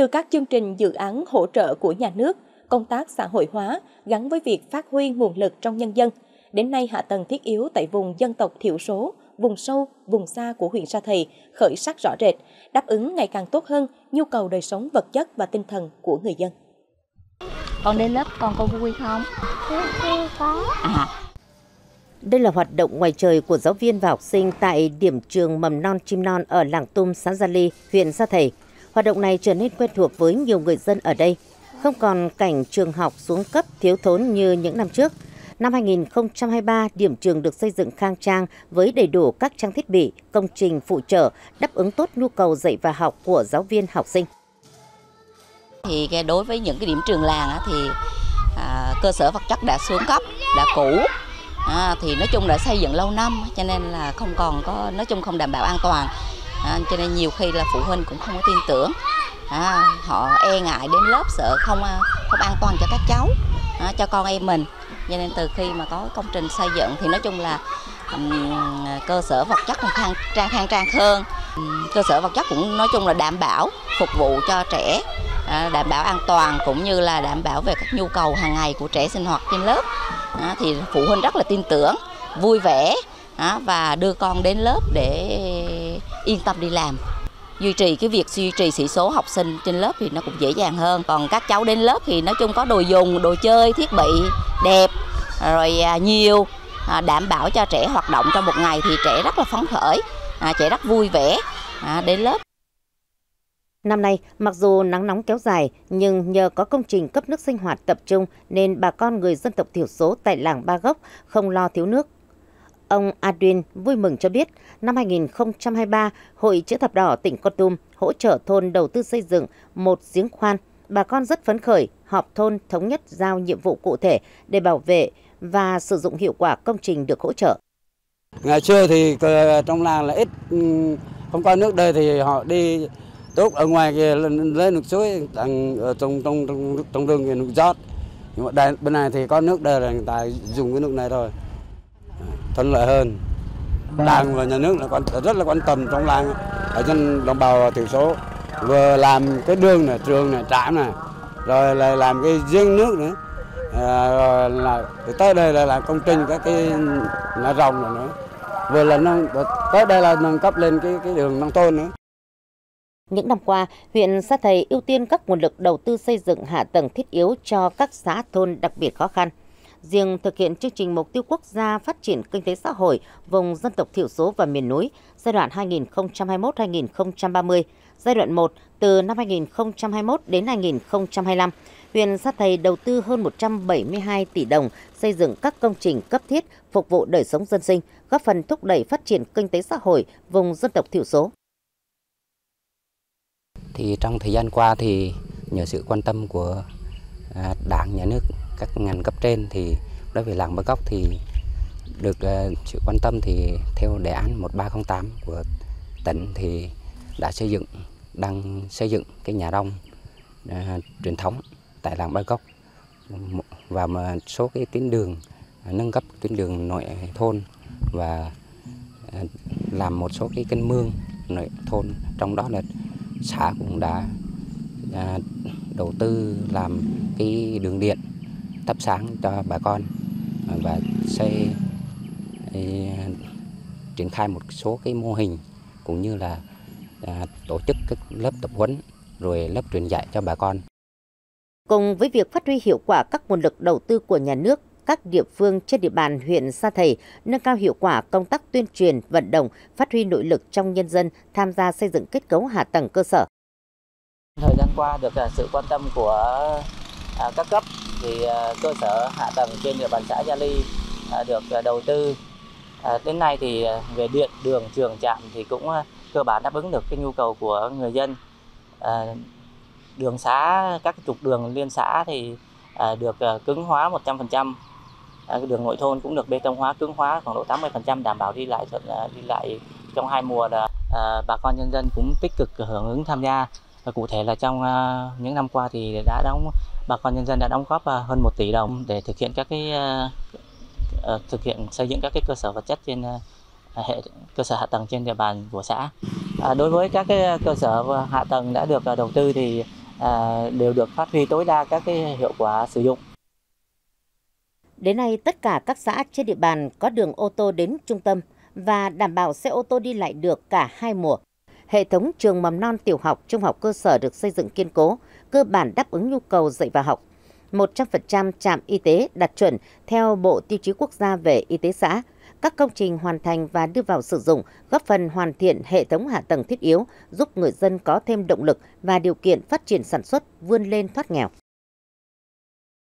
Từ các chương trình dự án hỗ trợ của nhà nước, công tác xã hội hóa gắn với việc phát huy nguồn lực trong nhân dân, đến nay hạ tầng thiết yếu tại vùng dân tộc thiểu số, vùng sâu, vùng xa của huyện Sa Thầy khởi sắc rõ rệt, đáp ứng ngày càng tốt hơn nhu cầu đời sống vật chất và tinh thần của người dân. Con đến lớp con có vui không? Có. À. Đây là hoạt động ngoài trời của giáo viên và học sinh tại điểm trường mầm non chim non ở làng Tum, xã Gia Ly, huyện Sa Thầy. Hoạt động này trở nên quen thuộc với nhiều người dân ở đây. Không còn cảnh trường học xuống cấp thiếu thốn như những năm trước. Năm 2023, điểm trường được xây dựng khang trang với đầy đủ các trang thiết bị, công trình phụ trợ, đáp ứng tốt nhu cầu dạy và học của giáo viên học sinh. Thì đối với những cái điểm trường làng thì à, cơ sở vật chất đã xuống cấp, đã cũ, à, thì nói chung đã xây dựng lâu năm cho nên là không còn có nói chung không đảm bảo an toàn à, cho nên nhiều khi là phụ huynh cũng không có tin tưởng. À, họ e ngại đến lớp sợ không à, không an toàn cho các cháu à, cho con em mình. Cho nên từ khi mà có công trình xây dựng thì nói chung là um, cơ sở vật chất khang trang khang trang hơn. Um, cơ sở vật chất cũng nói chung là đảm bảo phục vụ cho trẻ à, đảm bảo an toàn cũng như là đảm bảo về các nhu cầu hàng ngày của trẻ sinh hoạt trên lớp. À, thì phụ huynh rất là tin tưởng vui vẻ à, và đưa con đến lớp để yên tâm đi làm. Duy trì cái việc duy trì sĩ số học sinh trên lớp thì nó cũng dễ dàng hơn. Còn các cháu đến lớp thì nói chung có đồ dùng đồ chơi thiết bị đẹp rồi à, nhiều à, đảm bảo cho trẻ hoạt động trong một ngày thì trẻ rất là phấn khởi à, trẻ rất vui vẻ đến lớp. Năm nay, mặc dù nắng nóng kéo dài, nhưng nhờ có công trình cấp nước sinh hoạt tập trung nên bà con người dân tộc thiểu số tại làng Ba Gốc không lo thiếu nước. Ông Adwin vui mừng cho biết, năm 2023, Hội Chữ Thập Đỏ tỉnh Con Tum hỗ trợ thôn đầu tư xây dựng một giếng khoan. Bà con rất phấn khởi, họp thôn thống nhất giao nhiệm vụ cụ thể để bảo vệ và sử dụng hiệu quả công trình được hỗ trợ. Ngày xưa thì ờ, trong làng là ít, ừ, không có nước đây thì họ đi tốt ở ngoài kia lấy nước suối trong ờ, trong trong trong, trong rừng thì nước rót nhưng mà đây, bên này thì có nước đây là người ta dùng cái nước này thôi thuận lợi hơn. Đảng và nhà nước là quan rất là quan tâm trong làng ở trên đồng bào thiểu số. Vừa làm cái đường này trường này trạm này rồi là làm cái riêng nước nữa. À, rồi là tới đây là làm công trình các cái nhà rồng này nữa. Vừa là nâng tới đây là nâng cấp lên cái cái đường nông thôn nữa. Những năm qua, huyện Sa Thầy ưu tiên các nguồn lực đầu tư xây dựng hạ tầng thiết yếu cho các xã thôn đặc biệt khó khăn. Riêng thực hiện chương trình mục tiêu quốc gia phát triển kinh tế xã hội vùng dân tộc thiểu số và miền núi giai đoạn 2021-2030, giai đoạn 1 từ năm 2021 đến 2025, huyện Sa Thầy đầu tư hơn 172 tỷ đồng xây dựng các công trình cấp thiết phục vụ đời sống dân sinh, góp phần thúc đẩy phát triển kinh tế xã hội vùng dân tộc thiểu số. Thì trong thời gian qua thì nhờ sự quan tâm của à, Đảng, Nhà nước, các ngành cấp trên thì đối với làng Bờ Cốc thì được ờ, sự quan tâm thì theo đề án 1308 của tỉnh thì đã xây dựng đang xây dựng cái nhà rong uh, truyền thống tại làng Ba Cốc và một số cái tuyến đường ờ, nâng cấp tuyến đường nội thôn và làm một số cái kênh mương nội thôn trong đó là xã cũng đã à, đầu tư làm cái đường điện thắp sáng cho bà con và xây triển khai một số cái mô hình cũng như là à, tổ chức các lớp tập huấn rồi lớp truyền dạy cho bà con. Cùng với việc phát huy hiệu quả các nguồn lực đầu tư của nhà nước, các địa phương trên địa bàn huyện Sa Thầy nâng cao hiệu quả công tác tuyên truyền, vận động, phát huy nội lực trong nhân dân tham gia xây dựng kết cấu hạ tầng cơ sở. Thời gian qua được à, sự quan tâm của à, các cấp thì à, cơ sở hạ tầng trên địa bàn xã Gia Ly được à, đầu tư à, đến nay thì về điện, đường, trường, trạm thì cũng cơ bản đáp ứng được cái nhu cầu của người dân. Đường xá, các trục đường liên xã thì được cứng hóa 100%. Đường nội thôn cũng được bê tông hóa, cứng hóa khoảng độ 80% đảm bảo đi lại thuận đi lại trong hai mùa là bà con nhân dân cũng tích cực hưởng ứng tham gia và cụ thể là trong những năm qua thì đã đóng bà con nhân dân đã đóng góp à, hơn 1 tỷ đồng để thực hiện các cái à, ờ, thực hiện xây dựng các cái cơ sở vật chất trên à, hệ cơ sở hạ tầng trên địa bàn của xã. đối với các cái cơ sở hạ tầng đã được đầu tư thì đều được phát huy tối đa các cái hiệu quả sử dụng. Đến nay, tất cả các xã trên địa bàn có đường ô tô đến trung tâm và đảm bảo xe ô tô đi lại được cả hai mùa. Hệ thống trường mầm non tiểu học, trung học cơ sở được xây dựng kiên cố, cơ bản đáp ứng nhu cầu dạy và học. 100% trạm y tế đạt chuẩn theo Bộ Tiêu chí Quốc gia về y tế xã. Các công trình hoàn thành và đưa vào sử dụng góp phần hoàn thiện hệ thống hạ tầng thiết yếu, giúp người dân có thêm động lực và điều kiện phát triển sản xuất, vươn lên thoát nghèo.